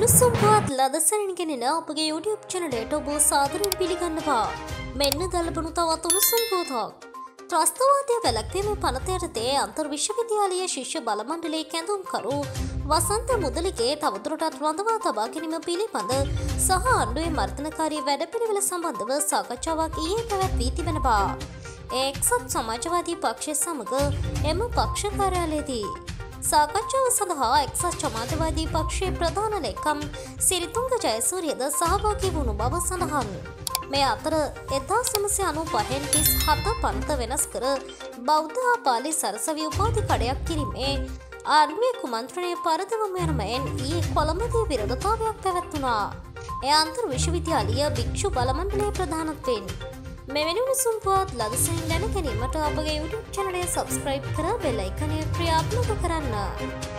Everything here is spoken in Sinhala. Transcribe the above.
උණුසුම් පුවත් ලදසනින් ගෙනෙන අපගේ YouTube චැනලයට ඔබ සාදරයෙන් පිළිගන්නවා. මෙන්න දලබනු තවත් උණුසුම් පුවතක්. ත්‍රස්තවාදය වැළැක්වීම පනත යටතේ අන්තර් විශ්වවිද්‍යාලීය ශිෂ්‍ය බලමණ්ඩලයේ කැඳවුම්කරු වසන්ත මුදලිගේ තවදුරටත් රඳවා තබා ගැනීම පිළිබඳ සහ ආණ්ඩුවේ මර්ධනකාරී වැඩපිළිවෙල සම්බන්ධව සාකච්ඡාවක් ඊයේ පැවැත්වී තිබෙනවා. එක්සත් සමාජවාදී පක්ෂය සමග එම පක්ෂ කාර්යාලයේදී සාකච්ඡාව සඳහා එක්සත් ජමාතවාදී පක්ෂයේ ප්‍රධාන ලෙක්කම් සිරිතුංග ජයසූරියද සහභාගී වුණු බව සඳහන්. මේ අතර එදා සමසය අනු පහෙන් තිස් හත පන්ත වෙනස් කර බෞද්ධ හා පාලි සරසවි උපාධි කඩයක් කිරීමේ ආණ්ඩුවේ කුමන්ත්‍රණය පරදවම යනමයෙන් ඊයේ කොළඹදී විරෝධතාවයක් පැවැත්වුණා. එය අන්තර් විශ්වවිද්‍යාලීය භික්ෂු බලමණ්ඩලයේ ප්‍රධානත්වයෙන්. මෙවැනි උණුසුම්පුවත් ලදසෙන් දැන ගැනීමට අපගේ YouTube චැනලය සබස්ක්‍රයිබ් කර බෙල් අයිකනය ක්‍රියාත්මක කරන්න.